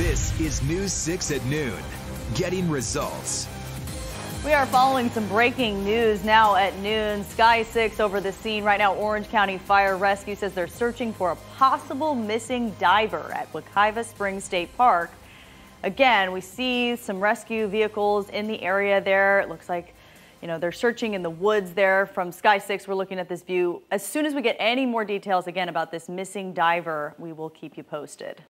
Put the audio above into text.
This is News 6 at noon. Getting results. We are following some breaking news now at noon. Sky 6 over the scene. Right now, Orange County Fire Rescue says they're searching for a possible missing diver at Wekiwa Springs State Park. Again, we see some rescue vehicles in the area there. It looks like, you know, they're searching in the woods there from Sky 6. We're looking at this view. As soon as we get any more details again about this missing diver, we will keep you posted.